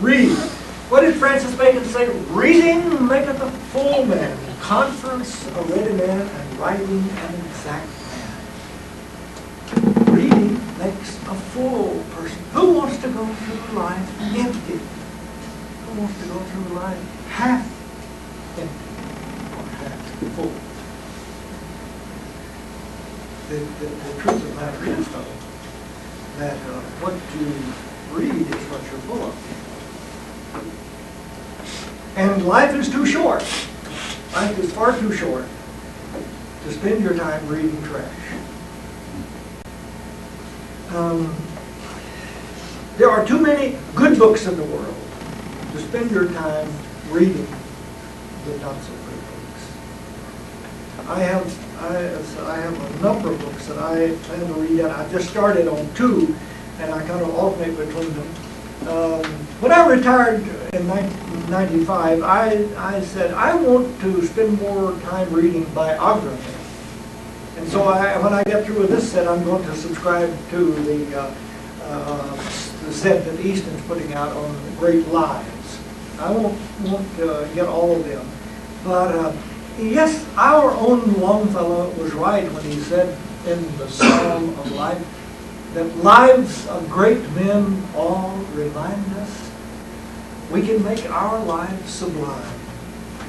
Read. What did Francis Bacon say? Reading maketh a full man, conference a ready man, and writing an exact man. Reading makes a full person. Who wants to go through life empty? Who wants to go through life half empty or half full? The, the, the truth of matter is, though, that uh, what you read is what you're full of. And life is too short. Life is far too short to spend your time reading trash. Um, there are too many good books in the world to spend your time reading the not so good books. I have I, I have a number of books that I plan to read, and I just started on two, and I kind of alternate between them. Um, when I retired in 1995, I, I said, I want to spend more time reading biography. And so I, when I get through with this set, I'm going to subscribe to the, uh, uh, the set that Easton's putting out on great lives. I won't, won't uh, get all of them. But uh, yes, our own Longfellow was right when he said in the Psalm of Life, that lives of great men all remind us we can make our lives sublime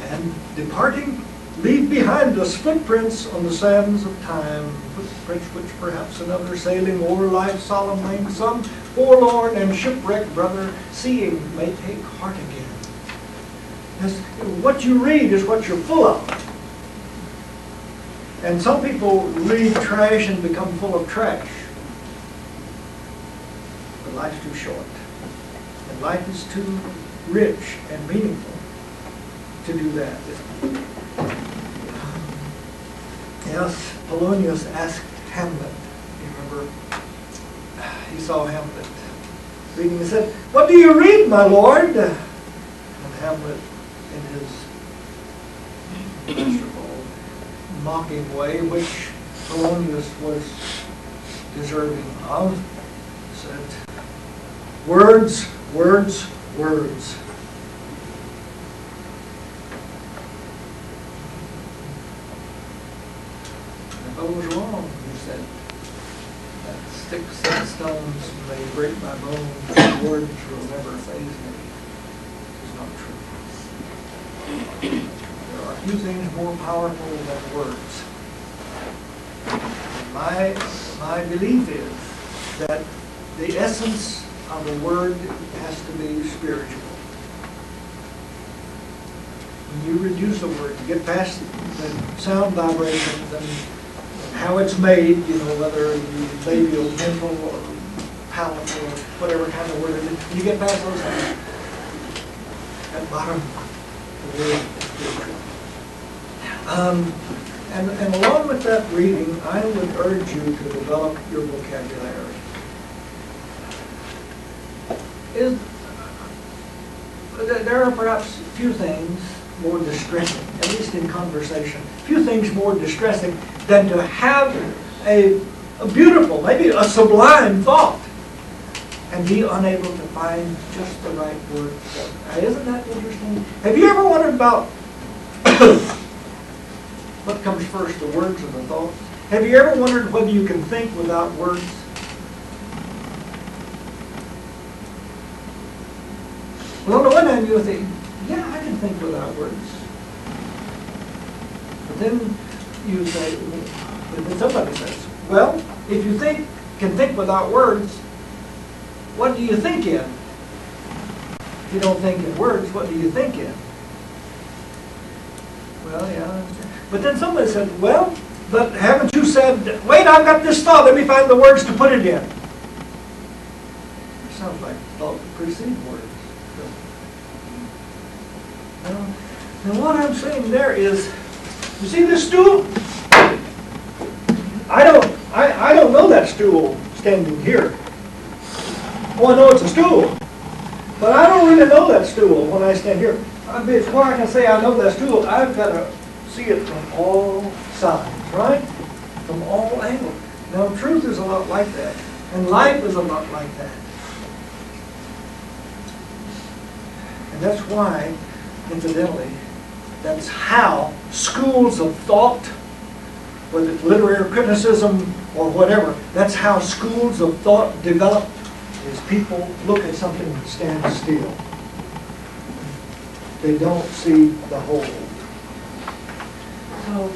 and departing leave behind us footprints on the sands of time, footprints which perhaps another sailing o'er life's solemn length, some forlorn and shipwrecked brother seeing may take heart again. As what you read is what you're full of. And some people read trash and become full of trash life's too short. And life is too rich and meaningful to do that. Um, yes, Polonius asked Hamlet, you remember, he saw Hamlet reading, he said, what do you read, my lord? And Hamlet, in his miserable, mocking way, which Polonius was deserving of, said, Words, words, words. If I was wrong, he said, that sticks and stones may break my bones, but words will never faze me. It's not true. There are few things more powerful than words. My, my belief is that the essence of a word has to be spiritual. When you reduce a word, you get past the sound vibrations and how it's made, you know, whether you labial, dental, or palatal, or whatever kind of word it is, you get past those things. At bottom, the word is spiritual. Um, and, and along with that reading, I would urge you to develop your vocabulary is, there are perhaps few things more distressing, at least in conversation, few things more distressing than to have a, a beautiful, maybe a sublime thought and be unable to find just the right word for it. Isn't that interesting? Have you ever wondered about what comes first, the words or the thoughts? Have you ever wondered whether you can think without words? Well, on the one hand, you would think, yeah, I can think without words. But then you say, then somebody says, well, if you think can think without words, what do you think in? If you don't think in words, what do you think in? Well, yeah. But then somebody said, well, but haven't you said, wait, I've got this thought, let me find the words to put it in. It sounds like thought precede words. And what I'm saying there is, you see this stool? I don't, I, I don't know that stool standing here. Oh, I know it's a stool. But I don't really know that stool when I stand here. Before I can say I know that stool, I've got to see it from all sides, right? From all angles. Now, truth is a lot like that. And life is a lot like that. And that's why, incidentally, that's how schools of thought, whether it's literary criticism or whatever, that's how schools of thought develop, is people look at something and stand still. They don't see the whole. So,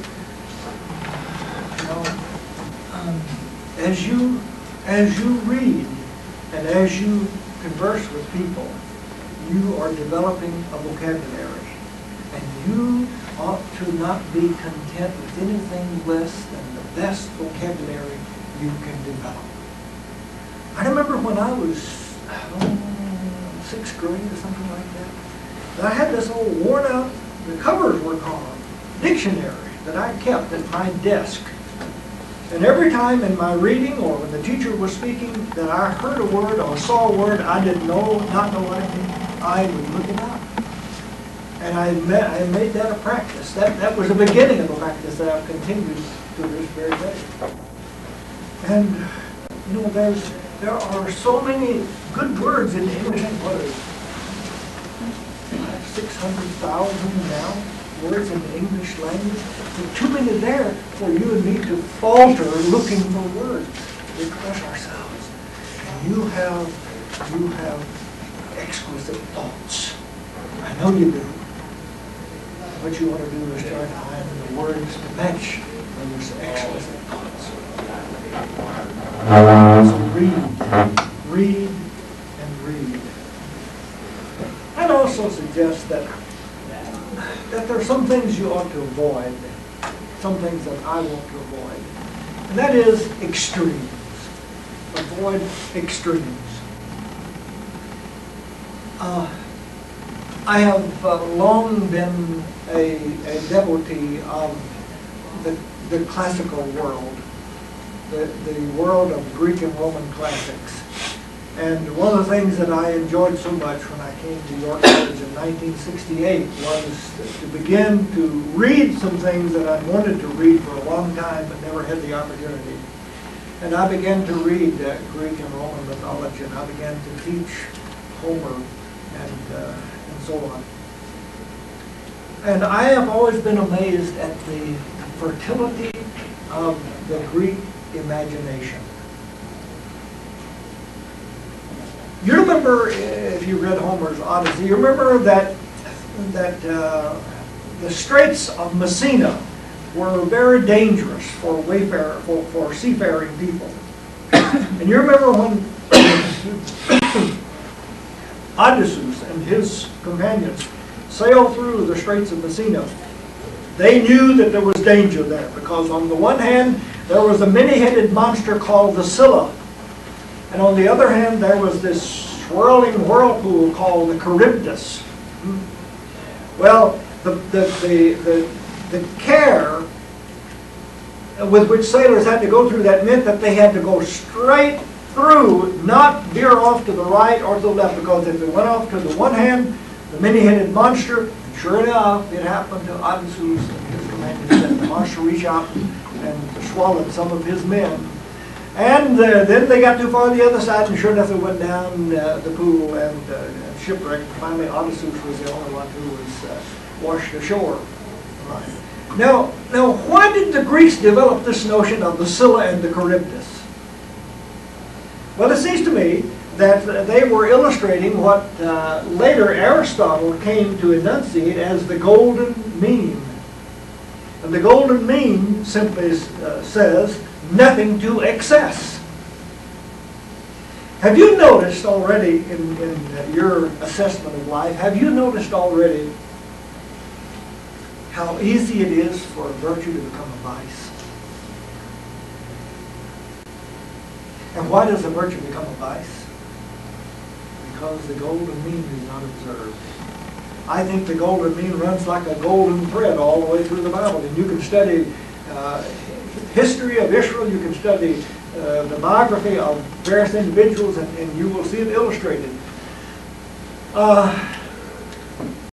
you know, um, as you, as you read and as you converse with people, you are developing a vocabulary. And you ought to not be content with anything less than the best vocabulary you can develop. I remember when I was sixth grade or something like that, that I had this old worn out, the covers were gone, dictionary that I kept at my desk. And every time in my reading or when the teacher was speaking that I heard a word or saw a word I didn't know, not know what it meant, I would look it up. And I, met, I made that a practice. That, that was the beginning of a practice that I've continued to this very day. And, you know, there's, there are so many good words in English, what is it, 600,000 now words in the English language. There are too many there for you and me to falter looking for words to express ourselves. And you have, you have exquisite thoughts. I know you do. What you want to do is try to find the words to match those exquisite thoughts. So read, read, and read. I'd also suggest that that there are some things you ought to avoid, some things that I want to avoid. And that is extremes. Avoid extremes. Uh, I have uh, long been a, a devotee of the, the classical world, the, the world of Greek and Roman classics. And one of the things that I enjoyed so much when I came to York College in 1968 was to begin to read some things that I wanted to read for a long time but never had the opportunity. And I began to read uh, Greek and Roman mythology and I began to teach Homer and, uh, so on. And I have always been amazed at the fertility of the Greek imagination. You remember, if you read Homer's Odyssey, you remember that, that uh, the Straits of Messina were very dangerous for wayfarer, for, for seafaring people. and you remember when Odysseus his companions sailed through the Straits of Messina, they knew that there was danger there because on the one hand, there was a many-headed monster called the Scylla, and on the other hand, there was this swirling whirlpool called the Charybdis. Hmm. Well, the, the, the, the, the care with which sailors had to go through that meant that they had to go straight through, not veer off to the right or to the left, because if they went off to the one hand, the many-headed monster, sure enough, it happened to Odysseus and his companions that the monster reached out and swallowed some of his men and uh, then they got too far on the other side, and sure enough, they went down uh, the pool and uh, shipwrecked. Finally, Odysseus was the only one who was uh, washed ashore. Right. Now, now, why did the Greeks develop this notion of the Scylla and the Charybdis? Well, it seems to me that they were illustrating what uh, later Aristotle came to enunciate as the golden mean. And the golden mean simply uh, says nothing to excess. Have you noticed already in, in your assessment of life, have you noticed already how easy it is for a virtue to become a vice? And why does a virtue become a vice? Because the golden mean is not observed. I think the golden mean runs like a golden thread all the way through the Bible. And you can study uh, history of Israel, you can study uh, the biography of various individuals, and, and, you will see it illustrated. Uh,